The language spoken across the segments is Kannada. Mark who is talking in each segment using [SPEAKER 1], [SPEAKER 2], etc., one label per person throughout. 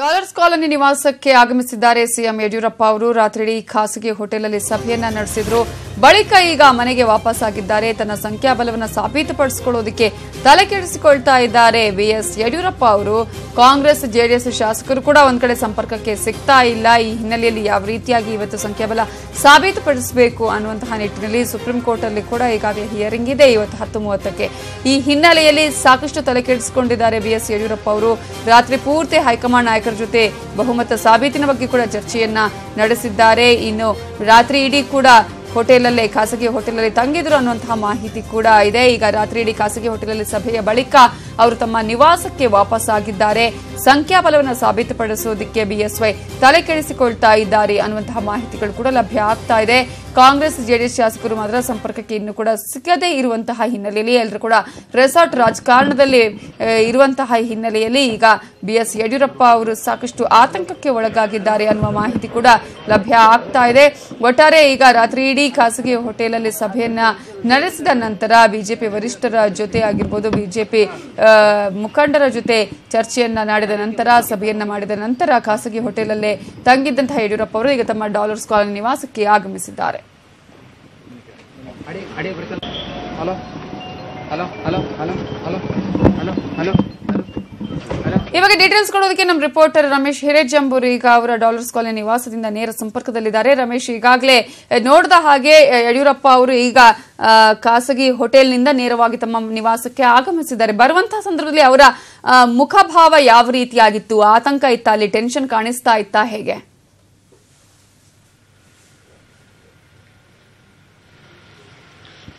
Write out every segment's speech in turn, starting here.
[SPEAKER 1] ಡಾಲರ್ಸ್ ಕಾಲೋನಿ ನಿವಾಸಕ್ಕೆ ಆಗಮಿಸಿದ್ದಾರೆ ಸಿಎಂ ಯಡಿಯೂರಪ್ಪ ಅವರು. ರಾತ್ರಿಡೀ ಖಾಸಗಿ ಹೋಟೆಲ್ನಲ್ಲಿ ಸಭೆಯನ್ನ ನಡೆಸಿದ್ರು. ಬಳಿಕ ಈಗ ಮನೆಗೆ ವಾಪಸ್ಸಾಗಿದ್ದಾರೆ. ತನ್ನ ಸಂಖ್ಯಾಬಲವನ್ನು ಸಾಬೀತುಪಡಿಸಿಕೊಳ್ಳೋದಕ್ಕೆ ತಲೆಕೆಡಿಸಿಕೊಳ್ತಾ ಇದ್ದಾರೆ ಇದ್ದಾರೆ. ಬಿಎಸ್ ಯಡಿಯೂರಪ್ಪ ಅವರು, ಕಾಂಗ್ರೆಸ್, ಜೆಡಿಎಸ್ ಶಾಸಕರು ಕೂಡ ಒಂದ್ ಸಂಪರ್ಕಕ್ಕೆ ಸಿಗ್ತಾ ಇಲ್ಲ. ಈ ಹಿನ್ನೆಲೆಯಲ್ಲಿ ಯಾವ ರೀತಿಯಾಗಿ ಇವತ್ತು ಸಂಖ್ಯಾಬಲ ಸಾಬೀತುಪಡಿಸಬೇಕು ಅನ್ನುವಂತಹ ನಿಟ್ಟಿನಲ್ಲಿ ಸುಪ್ರೀಂ ಕೋರ್ಟ್ ಅಲ್ಲಿ ಕೂಡ ಈಗಾಗಲೇ ಹಿಯರಿಂಗ್ ಇದೆ. ಇವತ್ತು ಹತ್ತು ಮೂವತ್ತಕ್ಕೆ. ಈ ಹಿನ್ನೆಲೆಯಲ್ಲಿ ಸಾಕಷ್ಟು ತಲೆಕೆಡಿಸಿಕೊಂಡಿದ್ದಾರೆ ಬಿ ಎಸ್ ಯಡಿಯೂರಪ್ಪ ಅವರು. ರಾತ್ರಿ ಪೂರ್ತಿ ಹೈಕಮಾಂಡ್ ನಾಯಕರ ಜೊತೆ ಬಹುಮತ ಸಾಬೀತಿನ ಬಗ್ಗೆ ಕೂಡ ಚರ್ಚೆಯನ್ನ ನಡೆಸಿದ್ದಾರೆ. ಇನ್ನು ರಾತ್ರಿ ಇಡೀ ಕೂಡ ಹೋಟೆಲಲ್ಲೇ, ಖಾಸಗಿ ಹೋಟೆಲಲ್ಲಿ ತಂಗಿದ್ರು ಅನ್ನುವಂತಹ ಮಾಹಿತಿ ಕೂಡ ಇದೆ. ಈಗ ರಾತ್ರಿ ಇಡೀ ಖಾಸಗಿ ಹೋಟೆಲಲ್ಲಿ ಸಭೆಯ ಬಳಿಕ ಅವರು ತಮ್ಮ ನಿವಾಸಕ್ಕೆ ವಾಪಸ್ಸಾಗಿದ್ದಾರೆ. ಸಂಖ್ಯಾಬಲವನ್ನು ಸಾಬೀತುಪಡಿಸುವುದಕ್ಕೆ ಬಿಎಸ್ವೈ ತಲೆ ಕೆಡಿಸಿಕೊಳ್ತಾ ಇದ್ದಾರೆ ಅನ್ನುವಂತಹ ಮಾಹಿತಿಗಳು ಕೂಡ ಲಭ್ಯ ಆಗ್ತಾ ಇದೆ. ಕಾಂಗ್ರೆಸ್, ಜೆಡಿಎಸ್ ಶಾಸಕರು ಮಾತ್ರ ಸಂಪರ್ಕಕ್ಕೆ ಇನ್ನು ಕೂಡ ಸಿಗದೇ ಇರುವಂತಹ ಹಿನ್ನೆಲೆಯಲ್ಲಿ ಎಲ್ಲರೂ ಕೂಡ ರೆಸಾರ್ಟ್ ರಾಜಕಾರಣದಲ್ಲಿ ಇರುವಂತಹ ಹಿನ್ನೆಲೆಯಲ್ಲಿ ಈಗ ಬಿಎಸ್ ಯಡಿಯೂರಪ್ಪ ಅವರು ಸಾಕಷ್ಟು ಆತಂಕಕ್ಕೆ ಒಳಗಾಗಿದ್ದಾರೆ ಅನ್ನುವ ಮಾಹಿತಿ ಕೂಡ ಲಭ್ಯ ಆಗ್ತಾ ಇದೆ. ಒಟ್ಟಾರೆ ಈಗ ರಾತ್ರಿ ಇಡೀ ಖಾಸಗಿ ಹೋಟೆಲಲ್ಲಿ ಸಭೆಯನ್ನ ನಡೆಸಿದ ನಂತರ ಬಿಜೆಪಿ ವರಿಷ್ಠರ ಜೊತೆ ಆಗಿರ್ಬೋದು ಬಿಜೆಪಿ ಮುಖಂಡರ ಜೊತೆ ಚರ್ಚೆಯನ್ನ ಮಾಡಿದ ನಂತರ, ಸಭೆಯನ್ನ ಮಾಡಿದ ನಂತರ ಖಾಸಗಿ ಹೋಟೆಲಲ್ಲೇ ತಂಗಿದ್ದಂತಹ ಯಡಿಯೂರಪ್ಪ ಅವರು ಈಗ ತಮ್ಮ ಡಾಲರ್ಸ್ ಕಾಲೋನಿ ನಿವಾಸಕ್ಕೆ ಆಗಮಿಸಿದ್ದಾರೆ. ಇವಾಗ ಡೀಟೇಲ್ಸ್ ಕೊಡೋದಕ್ಕೆ ನಮ್ಮ ರಿಪೋರ್ಟರ್ ರಮೇಶ್ ಹಿರೇಜಂಬೂರು, ಈಗ ಅವರ ಡಾಲರ್ಸ್ ಕಾಲೋನಿ ನಿವಾಸದಿಂದ ನೇರ ಸಂಪರ್ಕದಲ್ಲಿದ್ದಾರೆ. ರಮೇಶ್, ಈಗಾಗಲೇ ನೋಡಿದ ಹಾಗೆ ಯಡಿಯೂರಪ್ಪ ಅವರು ಈಗ ಖಾಸಗಿ ಹೋಟೆಲ್ನಿಂದ ನೇರವಾಗಿ ತಮ್ಮ ನಿವಾಸಕ್ಕೆ ಆಗಮಿಸಿದ್ದಾರೆ. ಬರುವಂತಹ ಸಂದರ್ಭದಲ್ಲಿ ಅವರ ಮುಖಭಾವ ಯಾವ ರೀತಿಯಾಗಿತ್ತು? ಆತಂಕ ಇತ್ತ ಅಲ್ಲಿ? ಟೆನ್ಷನ್ ಕಾಣಿಸ್ತಾ ಇತ್ತಾ ಹೇಗೆ?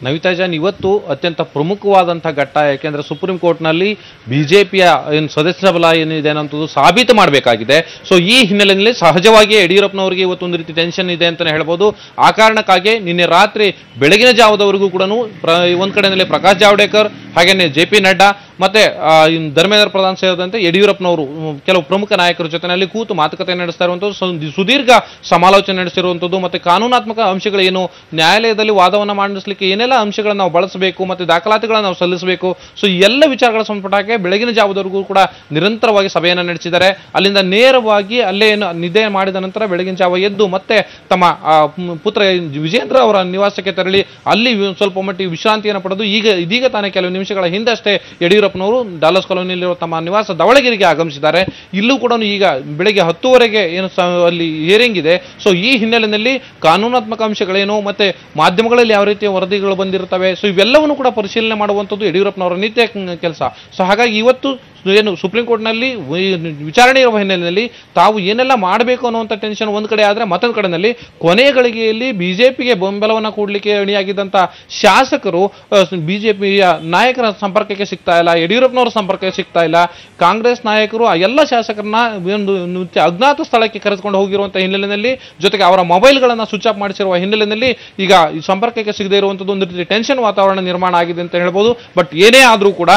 [SPEAKER 2] ನವಿತಾ ಜಾನ್ ಇವತ್ತು ಅತ್ಯಂತ ಪ್ರಮುಖವಾದಂಥ ಘಟ್ಟ, ಯಾಕೆಂದರೆ ಸುಪ್ರೀಂ ಕೋರ್ಟ್ನಲ್ಲಿ ಬಿ ಜೆ ಪಿಯ ಏನು ಸದಸ್ಯ ಬಲ ಏನಿದೆ ಅನ್ನೋಂಥದ್ದು ಸಾಬೀತು ಮಾಡಬೇಕಾಗಿದೆ. ಸೊ ಈ ಹಿನ್ನೆಲೆಯಲ್ಲಿ ಸಹಜವಾಗಿ ಯಡಿಯೂರಪ್ಪನವರಿಗೆ ಇವತ್ತು ಒಂದು ರೀತಿ ಟೆನ್ಷನ್ ಇದೆ ಅಂತಲೇ ಹೇಳ್ಬೋದು. ಆ ಕಾರಣಕ್ಕಾಗಿ ನಿನ್ನೆ ರಾತ್ರಿ ಬೆಳಗಿನ ಜಾವದವರೆಗೂ ಕೂಡ ಒಂದು ಕಡೆಯಲ್ಲಿ ಪ್ರಕಾಶ್ ಜಾವಡೇಕರ್ ಹಾಗೇನೆ ಜೆ ಪಿ ನಡ್ಡಾ ಮತ್ತೆ ಧರ್ಮೇಂದ್ರ ಪ್ರಧಾನ್ ಸೇರಿದಂತೆ ಯಡಿಯೂರಪ್ಪನವರು ಕೆಲವು ಪ್ರಮುಖ ನಾಯಕರ ಜೊತೆನಲ್ಲಿ ಕೂತು ಮಾತುಕತೆ ನಡೆಸ್ತಾ ಇರುವಂಥದ್ದು ಸುದೀರ್ಘ ಸಮಾಲೋಚನೆ ನಡೆಸಿರುವಂಥದ್ದು ಮತ್ತೆ ಕಾನೂನಾತ್ಮಕ ಅಂಶಗಳೇನು ನ್ಯಾಯಾಲಯದಲ್ಲಿ ವಾದವನ್ನು ಮಾಡಿಸ್ಲಿಕ್ಕೆ ಏನೆಲ್ಲ ಅಂಶಗಳನ್ನು ನಾವು ಬಳಸಬೇಕು ಮತ್ತೆ ದಾಖಲಾತಿಗಳನ್ನು ನಾವು ಸಲ್ಲಿಸಬೇಕು, ಸೊ ಎಲ್ಲ ವಿಚಾರಗಳ ಸಂಬಂಧಪಟ್ಟಾಗೆ ಬೆಳಗಿನ ಜಾವದವರೆಗೂ ಕೂಡ ನಿರಂತರವಾಗಿ ಸಭೆಯನ್ನು ನಡೆಸಿದ್ದಾರೆ. ಅಲ್ಲಿಂದ ನೇರವಾಗಿ ಅಲ್ಲೇ ಏನು ನಿದ್ದೆ ಮಾಡಿದ ನಂತರ ಬೆಳಗಿನ ಜಾವ ಎದ್ದು ಮತ್ತೆ ತಮ್ಮ ಪುತ್ರ ವಿಜೇಂದ್ರ ಅವರ ನಿವಾಸಕ್ಕೆ ತೆರಳಿ, ಅಲ್ಲಿ ಸ್ವಲ್ಪ ಮಟ್ಟಿಗೆ ವಿಶ್ರಾಂತಿಯನ್ನು ಪಡೆದು ಈಗ, ಇದೀಗ ತಾನೇ ಕೆಲವು ನಿಮಿಷಗಳ ಹಿಂದಷ್ಟೇ ಯಡಿಯೂರಪ್ಪನವರು ಡಾಲಸ್ ಕಾಲೋನಿಯಲ್ಲಿರುವ ತಮ್ಮ ನಿವಾಸ ದಾವಣಗೆರೆಗೆ ಆಗಮಿಸಿದ್ದಾರೆ. ಇಲ್ಲೂ ಕೂಡ ಈಗ ಬೆಳಗ್ಗೆ ಹತ್ತುವರೆಗೆ ಏನು ಅಲ್ಲಿ ಹಿಯರಿಂಗ್ ಇದೆ. ಸೊ ಈ ಹಿನ್ನೆಲೆಯಲ್ಲಿ ಕಾನೂನಾತ್ಮಕ ಅಂಶಗಳೇನು ಮತ್ತೆ ಮಾಧ್ಯಮಗಳಲ್ಲಿ ಯಾವ ರೀತಿಯ ವರದಿಗಳು ಬಂದಿರುತ್ತವೆ. ಸೊ ಇವೆಲ್ಲವನ್ನು ಕೂಡ ಪರಿಶೀಲನೆ ಮಾಡುವಂಥದ್ದು ಯಡಿಯೂರಪ್ಪನವರ ನಿತ್ಯ ಕೆಲಸ. ಸೊ ಹಾಗಾಗಿ ಇವತ್ತು ಏನು ಸುಪ್ರೀಂ ಕೋರ್ಟ್ನಲ್ಲಿ ವಿಚಾರಣೆ ಇರುವ ಹಿನ್ನೆಲೆಯಲ್ಲಿ ತಾವು ಏನೆಲ್ಲ ಮಾಡಬೇಕು ಅನ್ನುವಂಥ ಟೆನ್ಷನ್ ಒಂದು ಕಡೆ ಆದರೆ ಮತ್ತೊಂದು ಕಡೆಯಲ್ಲಿ ಕೊನೆಯ ಗಳಿಗೆಯಲ್ಲಿ ಬಿಜೆಪಿಗೆ ಬೆಂಬಲವನ್ನು ಕೊಡಲಿಕ್ಕೆ ಅಣಿಯಾಗಿದ್ದಂಥ ಶಾಸಕರು ಬಿಜೆಪಿಯ ನಾಯಕರ ಸಂಪರ್ಕಕ್ಕೆ ಸಿಗ್ತಾ ಇಲ್ಲ, ಯಡಿಯೂರಪ್ಪನವರ ಸಂಪರ್ಕಕ್ಕೆ ಸಿಗ್ತಾ ಇಲ್ಲ. ಕಾಂಗ್ರೆಸ್ ನಾಯಕರು ಆ ಎಲ್ಲ ಶಾಸಕರನ್ನ ಒಂದು ಅಜ್ಞಾತ ಸ್ಥಳಕ್ಕೆ ಕರೆದುಕೊಂಡು ಹೋಗಿರುವಂತಹ ಹಿನ್ನೆಲೆಯಲ್ಲಿ, ಜೊತೆಗೆ ಅವರ ಮೊಬೈಲ್ಗಳನ್ನು ಸ್ವಿಚ್ ಆಫ್ ಮಾಡಿಸಿರುವ ಹಿನ್ನೆಲೆಯಲ್ಲಿ ಈಗ ಈ ಸಂಪರ್ಕಕ್ಕೆ ಸಿಗದೇ ಇರುವಂಥದ್ದು ಒಂದು ರೀತಿ ಟೆನ್ಷನ್ ವಾತಾವರಣ ನಿರ್ಮಾಣ ಆಗಿದೆ ಅಂತ ಹೇಳ್ಬೋದು. ಬಟ್ ಏನೇ ಆದರೂ ಕೂಡ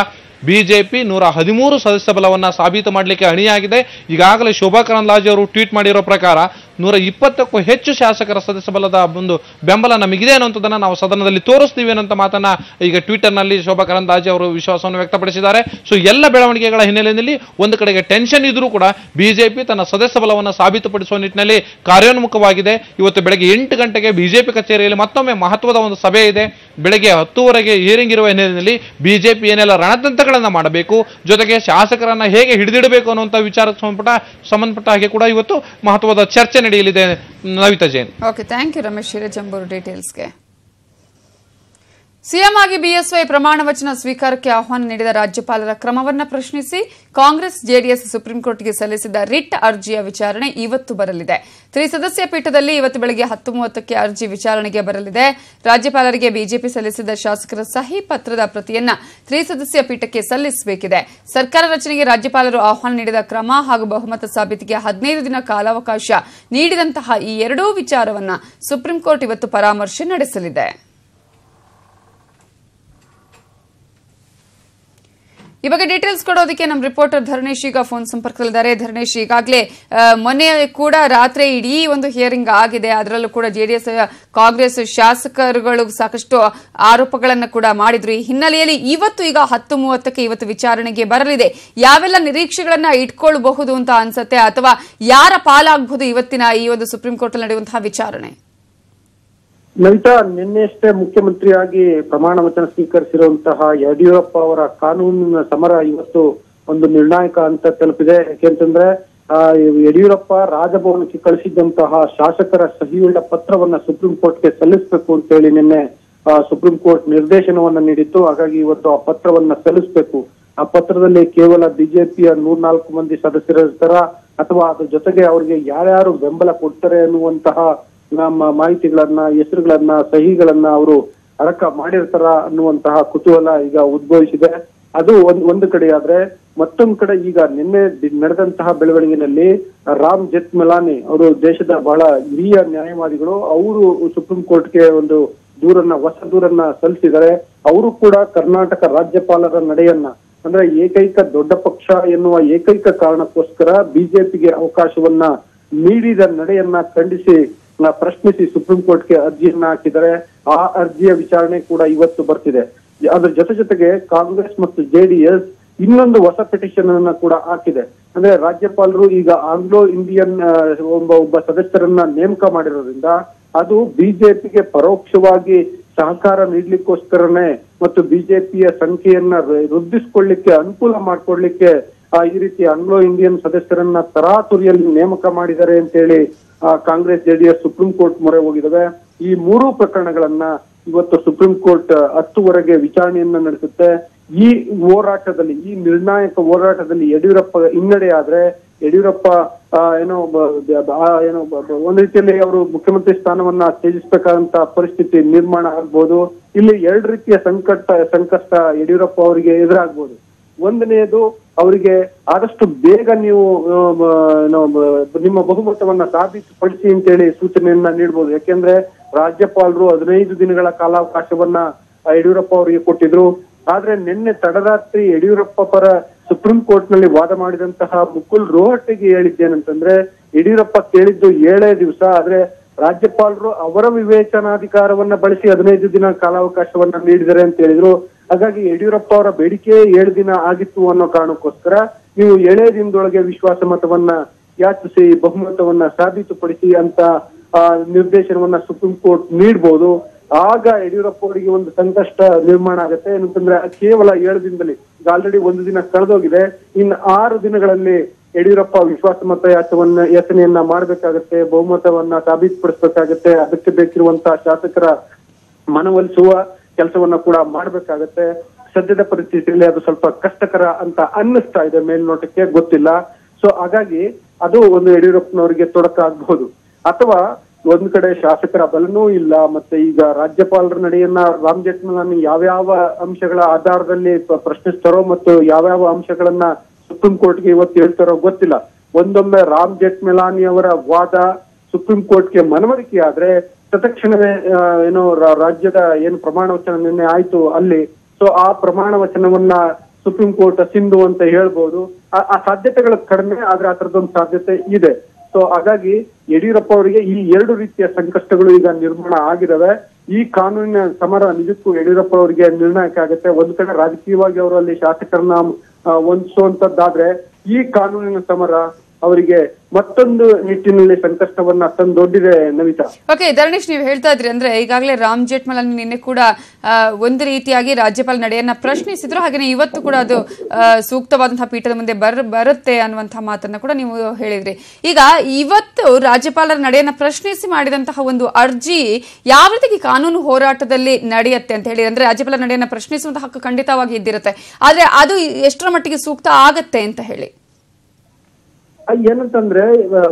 [SPEAKER 2] ಬಿಜೆಪಿ ನೂರ ಹದಿಮೂರು ಸದಸ್ಯ ಬಲವನ್ನು ಸಾಬೀತು ಮಾಡಲಿಕ್ಕೆ ಅಣಿಯಾಗಿದೆ. ಈಗಾಗಲೇ ಶೋಭಾ ಕರಂದ್ಲಾಜೆ ಅವರು ಟ್ವೀಟ್ ಮಾಡಿರೋ ಪ್ರಕಾರ ನೂರ ಇಪ್ಪತ್ತಕ್ಕೂ ಹೆಚ್ಚು ಶಾಸಕರ ಸದಸ್ಯ ಬಲದ ಒಂದು ಬೆಂಬಲ ನಮಗಿದೆ ಅನ್ನುವಂಥದ್ದನ್ನು ನಾವು ಸದನದಲ್ಲಿ ತೋರಿಸ್ತೀವಿ ಅನ್ನೋಂಥ ಮಾತನ್ನ ಈಗ ಟ್ವಿಟರ್ನಲ್ಲಿ ಶೋಭಾ ಕರಂದ್ಲಾಜೆ ಅವರು ವಿಶ್ವಾಸವನ್ನು ವ್ಯಕ್ತಪಡಿಸಿದ್ದಾರೆ. ಸೊ, ಎಲ್ಲ ಬೆಳವಣಿಗೆಗಳ ಹಿನ್ನೆಲೆಯಲ್ಲಿ ಒಂದು ಕಡೆಗೆ ಟೆನ್ಷನ್ ಇದ್ರೂ ಕೂಡ ಬಿಜೆಪಿ ತನ್ನ ಸದಸ್ಯ ಬಲವನ್ನು ಸಾಬೀತುಪಡಿಸುವ ನಿಟ್ಟಿನಲ್ಲಿ ಕಾರ್ಯೋನ್ಮುಖವಾಗಿದೆ. ಇವತ್ತು ಬೆಳಗ್ಗೆ ಎಂಟು ಗಂಟೆಗೆ ಬಿಜೆಪಿ ಕಚೇರಿಯಲ್ಲಿ ಮತ್ತೊಮ್ಮೆ ಮಹತ್ವದ ಒಂದು ಸಭೆ ಇದೆ. ಬೆಳಗ್ಗೆ ಹತ್ತುವರೆಗೆ ಹಿಯರಿಂಗ್ ಇರುವ ಹಿನ್ನೆಲೆಯಲ್ಲಿ ಬಿಜೆಪಿ ಏನೆಲ್ಲ ರಣತಂತ್ರಗಳನ್ನು ಮಾಡಬೇಕು, ಜೊತೆಗೆ ಶಾಸಕರನ್ನ ಹೇಗೆ ಹಿಡಿದಿಡಬೇಕು ಅನ್ನುವಂಥ ವಿಚಾರಕ್ಕೆ ಸಂಬಂಧಪಟ್ಟ ಸಂಬಂಧಪಟ್ಟ ಹಾಗೆ ಕೂಡ ಇವತ್ತು ಮಹತ್ವದ ಚರ್ಚೆ ನಡೆಯಲಿದೆ. Navita Jain.
[SPEAKER 1] Okay thank you Ramesh ಡೀಟೇಲ್ಸ್ಗೆ CM ಆಗಿ ಬಿಎಸ್ವೈ ಪ್ರಮಾಣ ವಚನ ಸ್ವೀಕಾರಕ್ಕೆ ಆಹ್ವಾನ ನೀಡಿದ ರಾಜ್ಯಪಾಲರ ಕ್ರಮವನ್ನ ಪ್ರಶ್ನಿಸಿ ಕಾಂಗ್ರೆಸ್, ಜೆಡಿಎಸ್, ಸುಪ್ರೀಂ ಕೋರ್ಟ್ಗೆ ಸಲ್ಲಿಸಿದ ರಿಟ್ ಅರ್ಜಿಯ ವಿಚಾರಣೆ ಇವತ್ತು ಬರಲಿದೆ. ತ್ರಿಸದಸ್ಯ ಪೀಠದಲ್ಲಿ ಇವತ್ತು ಬೆಳಗ್ಗೆ ಹತ್ತು ಮೂವತ್ತಕ್ಕೆ ಅರ್ಜಿ ವಿಚಾರಣೆಗೆ ಬರಲಿದೆ. ರಾಜ್ಯಪಾಲರಿಗೆ ಬಿಜೆಪಿ ಸಲ್ಲಿಸಿದ ಶಾಸಕರ ಸಹಿ ಪತ್ರದ ಪ್ರತಿಯನ್ನ ತ್ರಿಸದಸ್ಯ ಪೀಠಕ್ಕೆ ಸಲ್ಲಿಸಬೇಕಿದೆ. ಸರ್ಕಾರ ರಚನೆಗೆ ರಾಜ್ಯಪಾಲರು ಆಹ್ವಾನ ನೀಡಿದ ಕ್ರಮ ಹಾಗೂ ಬಹುಮತ ಸಾಬೀತಿಗೆ ಹದಿನೈದು ದಿನ ಕಾಲಾವಕಾಶ ನೀಡಿದಂತಹ ಈ ಎರಡೂ ವಿಚಾರವನ್ನ ಸುಪ್ರೀಂ ಕೋರ್ಟ್ ಇವತ್ತು ಪರಾಮರ್ಶೆ ನಡೆಸಲಿದೆ. ಈ ಬಗ್ಗೆ ಡೀಟೇಲ್ಸ್ ಕೊಡೋದಕ್ಕೆ ನಮ್ಮ ರಿಪೋರ್ಟರ್ ಧರ್ಣೇಶ್ ಈಗ ಫೋನ್ ಸಂಪರ್ಕದಲ್ಲಿದ್ದಾರೆ. ಧರ್ಣೇಶ್, ಈಗಾಗಲೇ ಮೊನ್ನೆ ಕೂಡ ರಾತ್ರಿ ಇಡೀ ಒಂದು ಹಿಯರಿಂಗ್ ಆಗಿದೆ. ಅದರಲ್ಲೂ ಕೂಡ ಜೆಡಿಎಸ್ ಕಾಂಗ್ರೆಸ್ ಶಾಸಕರುಗಳು ಸಾಕಷ್ಟು ಆರೋಪಗಳನ್ನು ಕೂಡ ಮಾಡಿದ್ರು. ಈ ಹಿನ್ನೆಲೆಯಲ್ಲಿ ಇವತ್ತು ಈಗ ಹತ್ತು ಮೂವತ್ತಕ್ಕೆ ಇವತ್ತು ವಿಚಾರಣೆಗೆ ಬರಲಿದೆ. ಯಾವೆಲ್ಲ ನಿರೀಕ್ಷೆಗಳನ್ನ ಇಟ್ಕೊಳ್ಬಹುದು ಅಂತ ಅನ್ಸುತ್ತೆ ಅಥವಾ ಯಾರ ಪಾಲಾಗಬಹುದು ಇವತ್ತಿನ ಈ ಒಂದು ಸುಪ್ರೀಂ ಕೋರ್ಟ್ ನಡೆಯುವಂತಹ ವಿಚಾರಣೆ?
[SPEAKER 3] ನಮಿತಾ ನಿನ್ನೆಯಷ್ಟೇ ಮುಖ್ಯಮಂತ್ರಿಯಾಗಿ ಪ್ರಮಾಣ ವಚನ ಸ್ವೀಕರಿಸಿರುವಂತಹ ಯಡಿಯೂರಪ್ಪ ಅವರ ಕಾನೂನಿನ ಸಮರ ಇವತ್ತು ಒಂದು ನಿರ್ಣಾಯಕ ಅಂತ ತಲುಪಿದೆ. ಯಾಕೆಂತಂದ್ರೆ ಆ, ಯಡಿಯೂರಪ್ಪ ರಾಜಭವನಕ್ಕೆ ಕಳಿಸಿದ್ದಂತಹ ಶಾಸಕರ ಸಹಿಯುಳ್ಳ ಪತ್ರವನ್ನ ಸುಪ್ರೀಂ ಕೋರ್ಟ್ಗೆ ಸಲ್ಲಿಸಬೇಕು ಅಂತ ಹೇಳಿ ನಿನ್ನೆ ಸುಪ್ರೀಂ ಕೋರ್ಟ್ ನಿರ್ದೇಶನವನ್ನ ನೀಡಿತ್ತು. ಹಾಗಾಗಿ ಇವತ್ತು ಆ ಪತ್ರವನ್ನ ಸಲ್ಲಿಸಬೇಕು. ಆ ಪತ್ರದಲ್ಲಿ ಕೇವಲ ಬಿಜೆಪಿಯ ನೂರ್ನಾಲ್ಕು ಮಂದಿ ಸದಸ್ಯರಿರ್ತಾರ ಅಥವಾ ಅದ್ರ ಜೊತೆಗೆ ಅವರಿಗೆ ಯಾರ್ಯಾರು ಬೆಂಬಲ ಕೊಡ್ತಾರೆ ಅನ್ನುವಂತಹ ನಮ್ಮ ಮಾಹಿತಿಗಳನ್ನ, ಹೆಸರುಗಳನ್ನ, ಸಹಿಗಳನ್ನ ಅವರು ಅರಕ ಮಾಡಿರ್ತಾರ ಅನ್ನುವಂತಹ ಕುತೂಹಲ ಈಗ ಉದ್ಭವಿಸಿದೆ. ಅದು ಒಂದ್, ಒಂದು ಕಡೆ ಆದ್ರೆ ಮತ್ತೊಂದ್ ಕಡೆ ಈಗ ನಿನ್ನೆ ನಡೆದಂತಹ ಬೆಳವಣಿಗೆನಲ್ಲಿ ರಾಮ್ ಜೆತ್ ಮಲಾನಿ ಅವರು ದೇಶದ ಬಹಳ ಹಿರಿಯ ನ್ಯಾಯವಾದಿಗಳು, ಅವರು ಸುಪ್ರೀಂ ಕೋರ್ಟ್ಗೆ ಒಂದು ದೂರನ್ನ, ಹೊಸ ದೂರನ್ನ ಸಲ್ಲಿಸಿದರೆ ಅವರು ಕೂಡ ಕರ್ನಾಟಕ ರಾಜ್ಯಪಾಲರ ನಡೆಯನ್ನ, ಅಂದ್ರೆ ಏಕೈಕ ದೊಡ್ಡ ಪಕ್ಷ ಎನ್ನುವ ಏಕೈಕ ಕಾರಣಕ್ಕೋಸ್ಕರ ಬಿಜೆಪಿಗೆ ಅವಕಾಶವನ್ನ ನೀಡಿದ ನಡೆಯನ್ನ ಖಂಡಿಸಿ ಪ್ರಶ್ನಿಸಿ ಸುಪ್ರೀಂ ಕೋರ್ಟ್ಗೆ ಅರ್ಜಿಯನ್ನ ಹಾಕಿದರೆ ಆ ಅರ್ಜಿಯ ವಿಚಾರಣೆ ಕೂಡ ಇವತ್ತು ಬರ್ತಿದೆ. ಅದ್ರ ಜೊತೆ ಜೊತೆಗೆ ಕಾಂಗ್ರೆಸ್ ಮತ್ತು ಜೆಡಿಎಸ್ ಇನ್ನೊಂದು ಹೊಸ ಪಿಟಿಷನ್ ಅನ್ನ ಕೂಡ ಹಾಕಿದೆ. ಅಂದ್ರೆ ರಾಜ್ಯಪಾಲರು ಈಗ ಆಂಗ್ಲೋ ಇಂಡಿಯನ್ ಒಬ್ಬ ಒಬ್ಬ ಸದಸ್ಯರನ್ನ ನೇಮಕ ಮಾಡಿರೋದ್ರಿಂದ ಅದು ಬಿಜೆಪಿಗೆ ಪರೋಕ್ಷವಾಗಿ ಸಹಕಾರ ನೀಡ್ಲಿಕ್ಕೋಸ್ಕರನೇ ಮತ್ತು ಬಿಜೆಪಿಯ ಸಂಖ್ಯೆಯನ್ನ ವೃದ್ಧಿಸ್ಕೊಳ್ಳಿಕ್ಕೆ ಅನುಕೂಲ ಮಾಡ್ಕೊಡ್ಲಿಕ್ಕೆ ಈ ರೀತಿ ಆಂಗ್ಲೋ ಇಂಡಿಯನ್ ಸದಸ್ಯರನ್ನ ತರಾತುರಿಯಲ್ಲಿ ನೇಮಕ ಮಾಡಿದ್ದಾರೆ ಅಂತೇಳಿ ಆ, ಕಾಂಗ್ರೆಸ್, ಜೆಡಿಎಸ್ ಸುಪ್ರೀಂ ಕೋರ್ಟ್ ಮೊರೆ ಹೋಗಿದ್ದಾವೆ ಈ ಮೂರು ಪ್ರಕರಣಗಳನ್ನ ಇವತ್ತು ಸುಪ್ರೀಂ ಕೋರ್ಟ್ ಹತ್ತುವರೆಗೆ ವಿಚಾರಣೆಯನ್ನ ನಡೆಸುತ್ತೆ. ಈ ಹೋರಾಟದಲ್ಲಿ, ಈ ನಿರ್ಣಾಯಕ ಹೋರಾಟದಲ್ಲಿ ಯಡಿಯೂರಪ್ಪ ಹಿನ್ನಡೆ ಆದ್ರೆ, ಯಡಿಯೂರಪ್ಪ ಏನೋ ಏನೋ ಒಂದ್ ರೀತಿಯಲ್ಲಿ ಅವರು ಮುಖ್ಯಮಂತ್ರಿ ಸ್ಥಾನವನ್ನ ತ್ಯಜಿಸಬೇಕಾದಂತ ಪರಿಸ್ಥಿತಿ ನಿರ್ಮಾಣ ಆಗ್ಬೋದು. ಇಲ್ಲಿ ಎರಡು ರೀತಿಯ ಸಂಕಟ, ಸಂಕಷ್ಟ ಯಡಿಯೂರಪ್ಪ ಅವರಿಗೆ ಎದುರಾಗ್ಬೋದು. ಒಂದನೆಯದು ಅವರಿಗೆ ಆದಷ್ಟು ಬೇಗ ನೀವು ನಿಮ್ಮ ಬಹುಮತವನ್ನ ಸಾಬೀತುಪಡಿಸಿ ಅಂತೇಳಿ ಸೂಚನೆಯನ್ನ ನೀಡಬಹುದು ಯಾಕೆಂದ್ರೆ ರಾಜ್ಯಪಾಲರು ಹದಿನೈದು ದಿನಗಳ ಕಾಲಾವಕಾಶವನ್ನ ಯಡಿಯೂರಪ್ಪ ಅವರಿಗೆ ಕೊಟ್ಟಿದ್ರು. ಆದ್ರೆ ನಿನ್ನೆ ತಡರಾತ್ರಿ ಯಡಿಯೂರಪ್ಪ ಪರ ಸುಪ್ರೀಂ ಕೋರ್ಟ್ನಲ್ಲಿ ವಾದ ಮಾಡಿದಂತಹ ಮುಕುಲ್ ರೋಹಟ್ಟಿಗೆ ಹೇಳಿದ್ದೇನಂತಂದ್ರೆ, ಯಡಿಯೂರಪ್ಪ ಕೇಳಿದ್ದು ಏಳೇ ದಿವಸ, ಆದ್ರೆ ರಾಜ್ಯಪಾಲರು ಅವರ ವಿವೇಚನಾಧಿಕಾರವನ್ನ ಬಳಸಿ ಹದಿನೈದು ದಿನ ಕಾಲಾವಕಾಶವನ್ನ ನೀಡಿದರೆ ಅಂತ ಹೇಳಿದ್ರು. ಹಾಗಾಗಿ ಯಡಿಯೂರಪ್ಪ ಅವರ ಬೇಡಿಕೆ ಏಳು ದಿನ ಆಗಿತ್ತು ಅನ್ನೋ ಕಾರಣಕ್ಕೋಸ್ಕರ ನೀವು ಏಳೇ ದಿನದೊಳಗೆ ವಿಶ್ವಾಸ ಮತವನ್ನ ಯಾಚಿಸಿ, ಬಹುಮತವನ್ನ ಸಾಬೀತುಪಡಿಸಿ ಅಂತ ನಿರ್ದೇಶನವನ್ನ ಸುಪ್ರೀಂ ಕೋರ್ಟ್ ನೀಡಬಹುದು ಆಗ ಯಡಿಯೂರಪ್ಪ ಅವರಿಗೆ ಒಂದು ಸಂಕಷ್ಟ ನಿರ್ಮಾಣ ಆಗುತ್ತೆ. ಏನಂತಂದ್ರೆ ಕೇವಲ ಏಳು ದಿನದಲ್ಲಿ ಆಲ್ರೆಡಿ ಒಂದು ದಿನ ಕಳೆದೋಗಿದೆ. ಇನ್ನು ಆರು ದಿನಗಳಲ್ಲಿ ಯಡಿಯೂರಪ್ಪ ವಿಶ್ವಾಸ ಮತ ಯಾಚವನ್ನ, ಯಾಚನೆಯನ್ನ ಮಾಡ್ಬೇಕಾಗತ್ತೆ, ಬಹುಮತವನ್ನ ಸಾಬೀತುಪಡಿಸಬೇಕಾಗತ್ತೆ. ಅದಕ್ಕೆ ಬೇಕಿರುವಂತಹ ಶಾಸಕರ ಮನವೊಲಿಸುವ ಕೆಲಸವನ್ನ ಕೂಡ ಮಾಡ್ಬೇಕಾಗತ್ತೆ. ಸದ್ಯದ ಪರಿಸ್ಥಿತಿಯಲ್ಲಿ ಅದು ಸ್ವಲ್ಪ ಕಷ್ಟಕರ ಅಂತ ಅನ್ನಿಸ್ತಾ ಇದೆ ಮೇಲ್ನೋಟಕ್ಕೆ, ಗೊತ್ತಿಲ್ಲ. ಸೊ ಹಾಗಾಗಿ ಅದು ಒಂದು ಯಡಿಯೂರಪ್ಪನವರಿಗೆ ತೊಡಕ ಆಗಬಹುದು. ಅಥವಾ ಒಂದ್ ಕಡೆ ಶಾಸಕರ ಬಲನೂ ಇಲ್ಲ, ಮತ್ತೆ ಈಗ ರಾಜ್ಯಪಾಲರ ನಡೆಯನ್ನ ರಾಮ್ ಜೇಠ್ಮಲಾನಿ ಯಾವ್ಯಾವ ಅಂಶಗಳ ಆಧಾರದಲ್ಲಿ ಪ್ರಶ್ನಿಸ್ತಾರೋ ಮತ್ತು ಯಾವ್ಯಾವ ಅಂಶಗಳನ್ನ ಸುಪ್ರೀಂ ಕೋರ್ಟ್ಗೆ ಇವತ್ತು ಹೇಳ್ತಾರೋ ಗೊತ್ತಿಲ್ಲ. ಒಂದೊಮ್ಮೆ ರಾಮ್ ಜೇಠ್ಮಲಾನಿ ಅವರ ವಾದ ಸುಪ್ರೀಂ ಕೋರ್ಟ್ಗೆ ಮನವರಿಕೆ ಆದ್ರೆ ತತ್ಕ್ಷಣವೇ ಆ, ಏನು ರಾಜ್ಯದ ಏನು ಪ್ರಮಾಣ ವಚನ ನಿನ್ನೆ ಆಯ್ತು ಅಲ್ಲಿ. ಸೊ ಆ ಪ್ರಮಾಣ ವಚನವನ್ನ ಸುಪ್ರೀಂ ಕೋರ್ಟ್ ಸಿಂಧು ಅಂತ ಹೇಳ್ಬೋದು. ಆ- ಸಾಧ್ಯತೆಗಳು ಕಡಿಮೆ ಆದ್ರೆ ಆ ಸಾಧ್ಯತೆ ಇದೆ. ಸೊ ಹಾಗಾಗಿ ಯಡಿಯೂರಪ್ಪ ಅವರಿಗೆ ಈ ಎರಡು ರೀತಿಯ ಸಂಕಷ್ಟಗಳು ಈಗ ನಿರ್ಮಾಣ ಆಗಿದಾವೆ. ಈ ಕಾನೂನಿನ ಸಮರ ನಿಜಕ್ಕೂ ಯಡಿಯೂರಪ್ಪ ಅವರಿಗೆ ನಿರ್ಣಾಯಕ ಆಗುತ್ತೆ. ಒಂದ್ ಕಡೆ ರಾಜಕೀಯವಾಗಿ ಅವರಲ್ಲಿ ಶಾಸಕರನ್ನ ಹೊಂದಿಸುವಂತದ್ದಾದ್ರೆ ಈ ಕಾನೂನಿನ ಸಮರ ಅವರಿಗೆ ಮತ್ತೊಂದು ನಿಟ್ಟಿನಲ್ಲಿ ಸಂಕಷ್ಟವನ್ನ ತಂದೊಡ್ಡಿದೆ ನವಿತಾ
[SPEAKER 1] ಓಕೆ ಧರಣೇಶ್, ನೀವು ಹೇಳ್ತಾ ಇದ್ರಿ ಅಂದ್ರೆ ಈಗಾಗಲೇ ರಾಮ್ ಜೇಠ್ಮಲಾನಿ ನಿನ್ನೆ ಕೂಡ ಒಂದು ರೀತಿಯಾಗಿ ರಾಜ್ಯಪಾಲ ನಡೆಯನ್ನ ಪ್ರಶ್ನಿಸಿದ್ರು. ಹಾಗೆ ಇವತ್ತು ಕೂಡ ಅದು ಸೂಕ್ತವಾದಂತಹ ಪೀಠದ ಮುಂದೆ ಬರ್, ಬರುತ್ತೆ ಅನ್ನುವಂತಹ ಮಾತನ್ನ ಕೂಡ ನೀವು ಹೇಳಿದ್ರಿ. ಈಗ ಇವತ್ತು ರಾಜ್ಯಪಾಲರ ನಡೆಯನ್ನ ಪ್ರಶ್ನಿಸಿ ಮಾಡಿದಂತಹ ಒಂದು ಅರ್ಜಿ ಯಾವ ರೀತಿ ಕಾನೂನು ಹೋರಾಟದಲ್ಲಿ ನಡೆಯುತ್ತೆ ಅಂತ ಹೇಳಿ ಅಂದ್ರೆ ರಾಜ್ಯಪಾಲರ ನಡೆಯನ್ನ ಪ್ರಶ್ನಿಸುವಂತಹ ಹಕ್ಕು ಖಂಡಿತವಾಗಿ ಇದ್ದಿರುತ್ತೆ. ಆದ್ರೆ ಅದು ಎಷ್ಟರ ಮಟ್ಟಿಗೆ ಸೂಕ್ತ ಆಗತ್ತೆ ಅಂತ ಹೇಳಿ.
[SPEAKER 3] ಏನಂತಂದ್ರೆ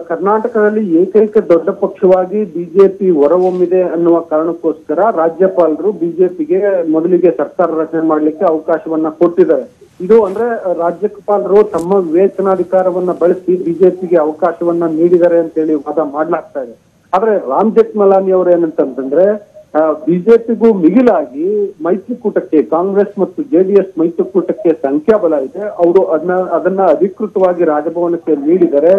[SPEAKER 3] ಕರ್ನಾಟಕದಲ್ಲಿ ಏಕೈಕ ದೊಡ್ಡ ಪಕ್ಷವಾಗಿ ಬಿಜೆಪಿ ಹೊರಹೊಮ್ಮಿದೆ ಅನ್ನುವ ಕಾರಣಕ್ಕೋಸ್ಕರ ರಾಜ್ಯಪಾಲರು ಬಿಜೆಪಿಗೆ ಮೊದಲಿಗೆ ಸರ್ಕಾರ ರಚನೆ ಮಾಡ್ಲಿಕ್ಕೆ ಅವಕಾಶವನ್ನ ಕೊಟ್ಟಿದ್ದಾರೆ. ಇದು ಅಂದ್ರೆ ರಾಜ್ಯಪಾಲರು ತಮ್ಮ ವಿವೇಚನಾಧಿಕಾರವನ್ನ ಬಳಸಿ ಬಿಜೆಪಿಗೆ ಅವಕಾಶವನ್ನ ನೀಡಿದ್ದಾರೆ ಅಂತ ಹೇಳಿ ವಾದ ಮಾಡ್ಲಾಗ್ತಾ ಇದೆ. ಆದ್ರೆ ರಾಮ್ ಜೇಠ್ಮಲಾನಿ ಅವರು ಏನಂತಂದ್ರೆ ಬಿಜೆಪಿಗೂ ಮಿಗಿಲಾಗಿ ಮೈತ್ರಿಕೂಟಕ್ಕೆ ಕಾಂಗ್ರೆಸ್ ಮತ್ತು ಜೆಡಿಎಸ್ ಮೈತ್ರಿಕೂಟಕ್ಕೆ ಸಂಖ್ಯಾಬಲ ಇದೆ. ಅವರು ಅದನ್ನ ಅದನ್ನ ಅಧಿಕೃತವಾಗಿ ರಾಜಭವನಕ್ಕೆ ನೀಡಿದರೆ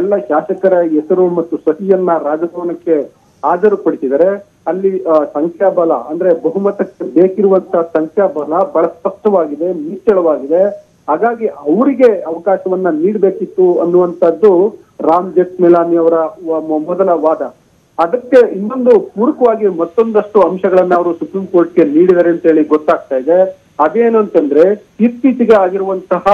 [SPEAKER 3] ಎಲ್ಲ ಶಾಸಕರ ಹೆಸರು ಮತ್ತು ಸಹಿಯನ್ನ ರಾಜಭವನಕ್ಕೆ ಹಾಜರುಪಡಿಸಿದರೆ ಅಲ್ಲಿ ಸಂಖ್ಯಾಬಲ, ಅಂದ್ರೆ ಬಹುಮತಕ್ಕೆ ಬೇಕಿರುವಂತಹ ಸಂಖ್ಯಾಬಲ ಬಹಳ ಸ್ಪಷ್ಟವಾಗಿದೆ, ನಿಚ್ಚಳವಾಗಿದೆ. ಹಾಗಾಗಿ ಅವರಿಗೆ ಅವಕಾಶವನ್ನ ನೀಡಬೇಕಿತ್ತು ಅನ್ನುವಂಥದ್ದು ರಾಮ್ ಜೇಠ್ಮಲಾನಿ ಅವರ ಮೊದಲ ವಾದ. ಅದಕ್ಕೆ ಇನ್ನೊಂದು ಪೂರಕವಾಗಿ ಮತ್ತೊಂದಷ್ಟು ಅಂಶಗಳನ್ನ ಅವರು ಸುಪ್ರೀಂ ಕೋರ್ಟ್ಗೆ ನೀಡಿದ್ದಾರೆ ಅಂತ ಹೇಳಿ ಗೊತ್ತಾಗ್ತಾ ಇದೆ. ಅದೇನು ಅಂತಂದ್ರೆ ಇತ್ತೀಚೆಗೆ ಆಗಿರುವಂತಹ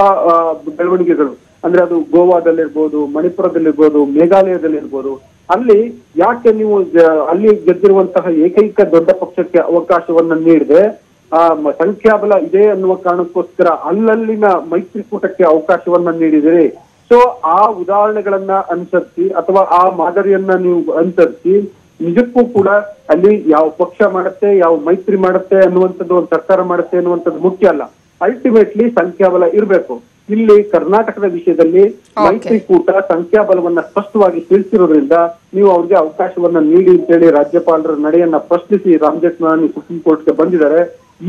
[SPEAKER 3] ಬೆಳವಣಿಗೆಗಳು, ಅಂದ್ರೆ ಅದು ಗೋವಾದಲ್ಲಿರ್ಬೋದು, ಮಣಿಪುರದಲ್ಲಿರ್ಬೋದು, ಮೇಘಾಲಯದಲ್ಲಿರ್ಬೋದು, ಅಲ್ಲಿ ಯಾಕೆ ನೀವು ಅಲ್ಲಿ ಗೆದ್ದಿರುವಂತಹ ಏಕೈಕ ದೊಡ್ಡ ಪಕ್ಷಕ್ಕೆ ಅವಕಾಶವನ್ನ ನೀಡಿದೆ, ಆ ಸಂಖ್ಯಾಬಲ ಇದೆ ಅನ್ನುವ ಕಾರಣಕ್ಕೋಸ್ಕರ ಅಲ್ಲಲ್ಲಿನ ಮೈತ್ರಿಕೂಟಕ್ಕೆ ಅವಕಾಶವನ್ನ ನೀಡಿದಿರಿ. ಸೊ ಆ ಉದಾಹರಣೆಗಳನ್ನ ಅನುಸರಿಸಿ ಅಥವಾ ಆ ಮಾದರಿಯನ್ನ ನೀವು ಅನುಸರಿಸಿ ನಿಜಕ್ಕೂ ಕೂಡ ಅಲ್ಲಿ ಯಾವ ಪಕ್ಷ ಮಾಡುತ್ತೆ ಯಾವ ಮೈತ್ರಿ ಮಾಡುತ್ತೆ ಅನ್ನುವಂಥದ್ದು ಒಂದು ಸರ್ಕಾರ ಮಾಡುತ್ತೆ ಅನ್ನುವಂಥದ್ದು ಮುಖ್ಯ ಅಲ್ಲ. ಅಲ್ಟಿಮೇಟ್ಲಿ ಸಂಖ್ಯಾಬಲ ಇರಬೇಕು. ಇಲ್ಲಿ ಕರ್ನಾಟಕದ ವಿಷಯದಲ್ಲಿ ಮೈತ್ರಿಕೂಟ ಸಂಖ್ಯಾಬಲವನ್ನ ಸ್ಪಷ್ಟವಾಗಿ ತಿಳಿಸಿರೋದ್ರಿಂದ ನೀವು ಅವ್ರಿಗೆ ಅವಕಾಶವನ್ನ ನೀಡಿ ಅಂತ ಹೇಳಿ ರಾಜ್ಯಪಾಲರ ನಡೆಯನ್ನ ಪ್ರಶ್ನಿಸಿ ರಾಮ್ ಜೇಠ್ಮಲಾನಿ ಸುಪ್ರೀಂ ಕೋರ್ಟ್ಗೆ ಬಂದಿದ್ದಾರೆ.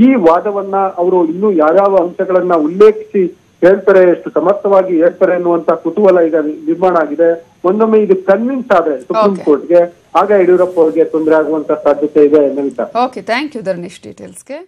[SPEAKER 3] ಈ ವಾದವನ್ನ ಅವರು ಇನ್ನೂ ಯಾವ್ಯಾವ ಅಂಶಗಳನ್ನ ಉಲ್ಲೇಖಿಸಿ ಹೇಳ್ತಾರೆ ಎಷ್ಟು ಸಮರ್ಥವಾಗಿ ಹೇಳ್ತಾರೆ ಎನ್ನುವಂತ ಕುತೂಹಲ ಈಗ ನಿರ್ಮಾಣ ಆಗಿದೆ. ಒಂದೊಮ್ಮೆ ಇದು ಕನ್ವಿನ್ಸ್ ಆದ್ರೆ ಸುಪ್ರೀಂ. ಕೋರ್ಟ್ಗೆ ಆಗ ಯಡಿಯೂರಪ್ಪ ಅವರಿಗೆ ತೊಂದರೆ ಆಗುವಂತ ಸಾಧ್ಯತೆ ಇದೆ ನಮಿತಾ
[SPEAKER 1] ಓಕೆ ಥ್ಯಾಂಕ್ ಯು ಡೀಟೇಲ್ಸ್ಗೆ